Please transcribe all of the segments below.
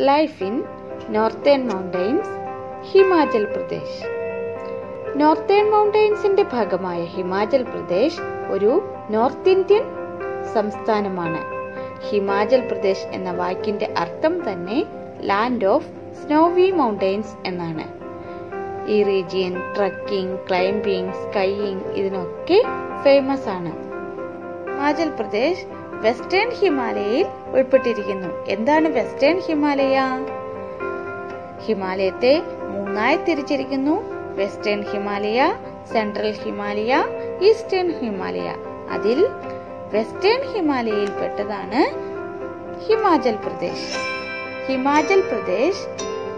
Life in northern mountains Himachal Pradesh northern മൗണ്ടെയ്ൻസിന്റെ ഭാഗമായ ഹിമാചൽ പ്രദേശ് ഒരു north Indian സംസ്ഥാനമാണ്. ഹിമാചൽ പ്രദേശ് എന്ന വാക്കിന്റെ അർത്ഥം തന്നെ ലാൻഡ് ഓഫ് സ്നോവി മൗണ്ടെയ്ൻസ് എന്നാണ്. ഈ റീജിയൻ ട്രക്കിംഗ് ക്ലൈംബിംഗ് സ്കൈയിങ് ഇതിനൊക്കെ ഫേമസ് ആണ്. ഹിമാചൽ പ്രദേശ് വെസ്റ്റേൺ ഹിമാലയയിൽ ഉൾപ്പെട്ടിരിക്കുന്നു. എന്താണ് വെസ്റ്റേൺ ഹിമാലയ? ഹിമാലയത്തെ മൂന്നായി തിരിച്ചിരിക്കുന്നു. Western Himalaya central Himalaya eastern Himalaya. അതിൽ വെസ്റ്റേൺ ഹിമാലയയിൽ പെട്ടതാണ് ഹിമാചൽ പ്രദേശ്. ഹിമാചൽ പ്രദേശ്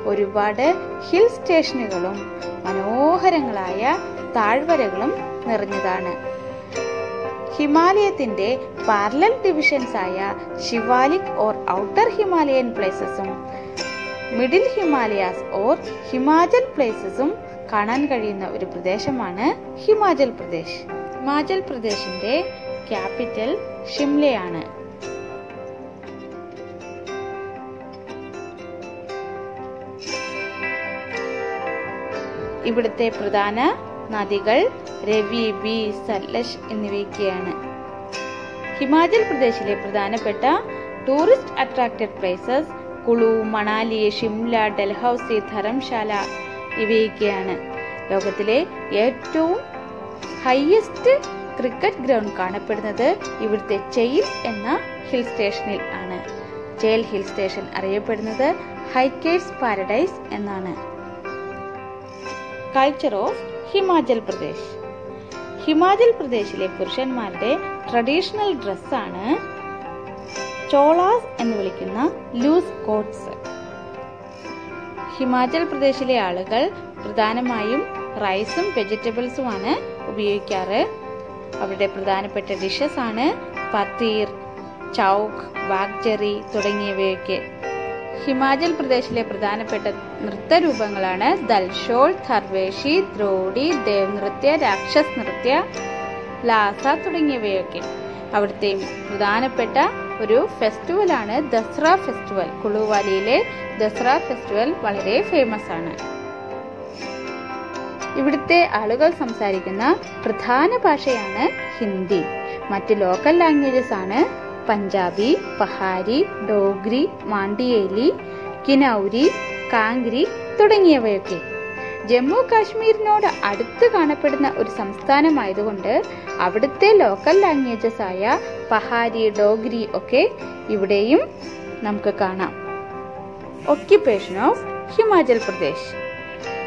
ഒരുപാട് ഹിൽ സ്റ്റേഷനുകളും മനോഹരങ്ങളായ താഴ്വരകളും നിറഞ്ഞതാണ്. ഹിമാലയത്തിന്റെ പാരലൽ ഡിവിഷൻസ് ആയ ശിവാലിക് ഓർ ഔട്ടർ ഹിമാലയൻ പ്ലേസസും മിഡിൽ ഹിമാലയാസ് ഓർ ഹിമാചൽ പ്ലേസസും കാണാൻ കഴിയുന്ന ഒരു പ്രദേശമാണ് ഹിമാചൽ പ്രദേശ്. ഹിമാചൽ പ്രദേശിന്റെ ക്യാപിറ്റൽ ഷിംലയാണ്. ഇവിടുത്തെ പ്രധാന നദികൾ രവി ബി സലഷ് എന്നിവയൊക്കെയാണ്. ഹിമാചൽ പ്രദേശിലെ പ്രധാനപ്പെട്ട tourist attracted places Kullu Manali Shimla Dalhousie Dharamshala ഇവയൊക്കെയാണ്. ലോകത്തിലെ ഏറ്റവും ഹയസ്റ്റ് ക്രിക്കറ്റ് ഗ്രൗണ്ട് കാണപ്പെടുന്നത് ഇവിടുത്തെ ചെയിൽ എന്ന ഹിൽ സ്റ്റേഷനിൽ ആണ്. ചെയിൽ ഹിൽ സ്റ്റേഷൻ അറിയപ്പെടുന്നത് ഹൈക്കേഴ്സ് പാരഡൈസ് എന്നാണ്. Culture of Himachal Pradesh. Himachal പ്രദേശിലെ പുരുഷന്മാരുടെ ട്രഡീഷണൽ ഡ്രസ്സാണ് ചോളാസ് എന്ന് വിളിക്കുന്ന ലൂസ് കോട്ട്സ്. ഹിമാചൽ പ്രദേശിലെ ആളുകൾ പ്രധാനമായും റൈസും വെജിറ്റബിൾസുമാണ് ഉപയോഗിക്കാറ്. അവരുടെ പ്രധാനപ്പെട്ട ഡിഷസ് ആണ് പത്തീർ ചൗക്ക് വാഗ്ജറി തുടങ്ങിയവയൊക്കെ. ഹിമാചൽ പ്രദേശിലെ പ്രധാനപ്പെട്ട നൃത്തരൂപങ്ങളാണ് ദൽഷോൾ ധർവേഷി ദ്രോഡി ദേവ് നൃത്യ രാക്ഷസ് നൃത്യ ലാസ തുടങ്ങിയവയൊക്കെ. അവിടുത്തെ പ്രധാനപ്പെട്ട ഒരു ഫെസ്റ്റിവൽ ആണ് ദസറ ഫെസ്റ്റിവൽ. കുളുവാലിയിലെ ദസറ ഫെസ്റ്റിവൽ വളരെ ഫേമസ് ആണ്. ഇവിടുത്തെ ആളുകൾ സംസാരിക്കുന്ന പ്രധാന ഭാഷയാണ് ഹിന്ദി. മറ്റ് ലോക്കൽ ലാംഗ്വേജസ് ആണ് പഞ്ചാബി പഹാരി ഡോഗ്രി മാണ്ടിയേലി കിനൌരി കാങ്ക്രി തുടങ്ങിയവയൊക്കെ. ജമ്മു കാശ്മീരിനോട് അടുത്ത് കാണപ്പെടുന്ന ഒരു സംസ്ഥാനമായതുകൊണ്ട് അവിടുത്തെ ലോക്കൽ ലാംഗ്വേജസ് ആയ പഹാരി ഡോഗ്രി ഒക്കെ ഇവിടെയും നമുക്ക് കാണാം. ഒക്യുപ്പേഷൻ ഓഫ് ഹിമാചൽ പ്രദേശ്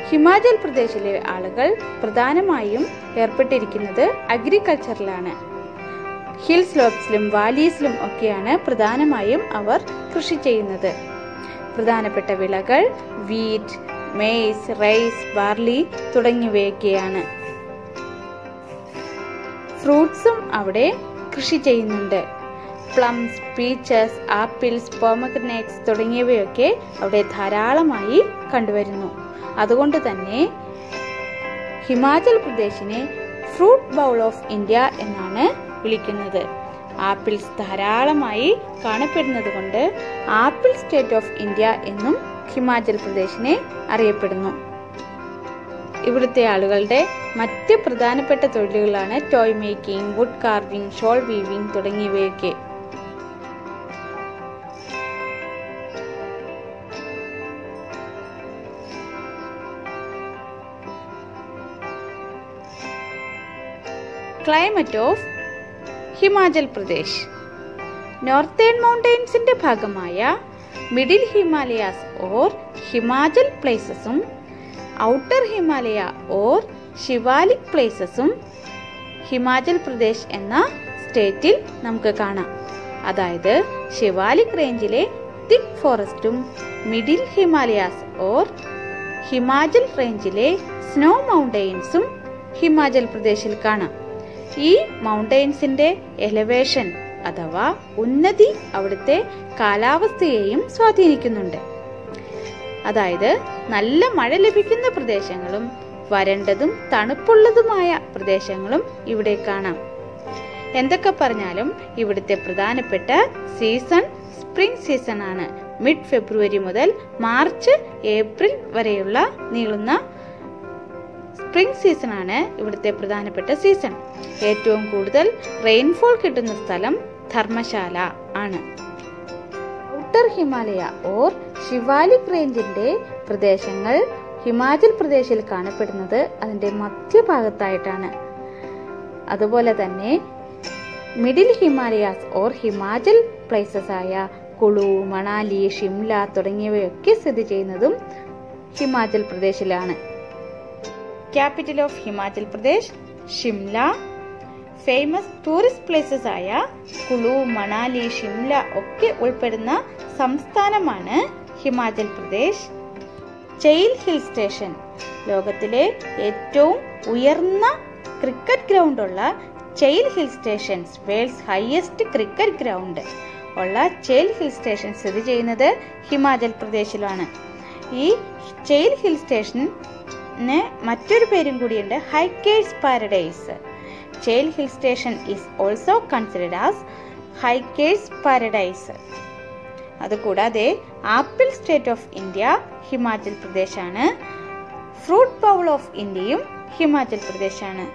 ഹിമാചൽ പ്രദേശിലെ ആളുകൾ പ്രധാനമായും ഏർപ്പെട്ടിരിക്കുന്നത് അഗ്രികൾച്ചറിലാണ് ഹിൽ സ്ലോപ്സിലും വാലീസിലും ഒക്കെയാണ് പ്രധാനമായും അവർ കൃഷി ചെയ്യുന്നത്. പ്രധാനപ്പെട്ട വിളകൾ വീറ്റ് മെയ്സ് റൈസ് ബാർലി തുടങ്ങിയവയൊക്കെയാണ്. ഫ്രൂട്ട്സും അവിടെ കൃഷി ചെയ്യുന്നുണ്ട്. പ്ലംസ് പീച്ചസ് ആപ്പിൾസ് പോമഗ്രനേറ്റ്സ് തുടങ്ങിയവയൊക്കെ അവിടെ ധാരാളമായി കണ്ടുവരുന്നു. അതുകൊണ്ട് തന്നെ ഹിമാചൽ പ്രദേശിനെ ഫ്രൂട്ട് ബൗൾ ഓഫ് ഇന്ത്യ എന്നാണ് വിളിക്കുന്നത്. ആപ്പിൾസ് ധാരാളമായി കാണപ്പെടുന്നത് കൊണ്ട് ആപ്പിൾ സ്റ്റേറ്റ് ഓഫ് ഇന്ത്യ എന്നും ഹിമാചൽ പ്രദേശിനെ അറിയപ്പെടുന്നു. ഇവിടുത്തെ ആളുകളുടെ മറ്റ് പ്രധാനപ്പെട്ട തൊഴിലുകളാണ് toy making wood carving shawl weaving തുടങ്ങിയവയൊക്കെ. Climate of Himachal Pradesh. Northern മൗണ്ടെയ്ൻസിന്റെ ഭാഗമായ മിഡിൽ ഹിമാലയാസ് ഓർ ഹിമാചൽ പ്ലേസസും ഔട്ടർ ഹിമാലയ ഓർ ശിവാലിക് പ്ലേസസും ഹിമാചൽ പ്രദേശ് എന്ന സ്റ്റേറ്റിൽ നമുക്ക് കാണാം. അതായത് ശിവാലിക് റേഞ്ചിലെ തിക് ഫോറസ്റ്റും മിഡിൽ ഹിമാലയാസ് ഓർ ഹിമാചൽ റേഞ്ചിലെ സ്നോ മൗണ്ടെയ്ൻസും ഹിമാചൽ പ്രദേശിൽ കാണാം. ഈ മൗണ്ടെയ്ൻസിന്റെ എലവേഷൻ അഥവാ ഉന്നതി അവിടുത്തെ കാലാവസ്ഥയെയും സ്വാധീനിക്കുന്നുണ്ട്. അതായത് നല്ല മഴ ലഭിക്കുന്ന പ്രദേശങ്ങളും വരണ്ടതും തണുപ്പുള്ളതുമായ പ്രദേശങ്ങളും ഇവിടെ കാണാം. എന്തൊക്കെ പറഞ്ഞാലും ഇവിടുത്തെ പ്രധാനപ്പെട്ട സീസൺ സ്പ്രിംഗ് സീസൺ ആണ്. മിഡ് ഫെബ്രുവരി മുതൽ മാർച്ച് ഏപ്രിൽ വരെയുള്ള നീളുന്ന സ്പ്രിംഗ് സീസണാണ് ഇവിടുത്തെ പ്രധാനപ്പെട്ട സീസൺ. ഏറ്റവും കൂടുതൽ റെയിൻഫോൾ കിട്ടുന്ന സ്ഥലം ധർമ്മശാല ആണ്. ഔട്ടർ ഹിമാലയ ഓർ ശിവാലിക് റേഞ്ചിന്റെ പ്രദേശങ്ങൾ ഹിമാചൽ പ്രദേശിൽ കാണപ്പെടുന്നത് അതിന്റെ മധ്യഭാഗത്തായിട്ടാണ്. അതുപോലെ തന്നെ middle Himalayas or Himachal places ആയ കുളു മണാലി ഷിംല തുടങ്ങിയവയൊക്കെ സ്ഥിതി ചെയ്യുന്നതും Himachal പ്രദേശിലാണ്. Capital of Himachal Pradesh Shimla famous tourist places ആയ കുളു മണാലി ഷിംല ഒക്കെ ഉൾപ്പെടുന്ന സംസ്ഥാനമാണ് ഹിമാചൽ പ്രദേശ് ചെയിൽ ഹിൽ സ്റ്റേഷൻ ലോകത്തിലെ ഏറ്റവും ഉയർന്ന ക്രിക്കറ്റ് ഗ്രൗണ്ട് ഉള്ള Chail hill stations world's highest cricket ground ഉള്ള ചെയിൽ ഹിൽ സ്റ്റേഷൻ സ്ഥിതി ചെയ്യുന്നത് ഹിമാചൽ പ്രദേശിലാണ് ഈ ചെയിൽ ഹിൽ സ്റ്റേഷന് മറ്റൊരു പേരും കൂടിയുണ്ട് hikers paradise Chail hill station is also considered as hikers paradise അതുകൂടാതെ apple state of India Himachal പ്രദേശാണ് fruit bowl of ഇന്ത്യയും ഹിമാചൽ പ്രദേശാണ്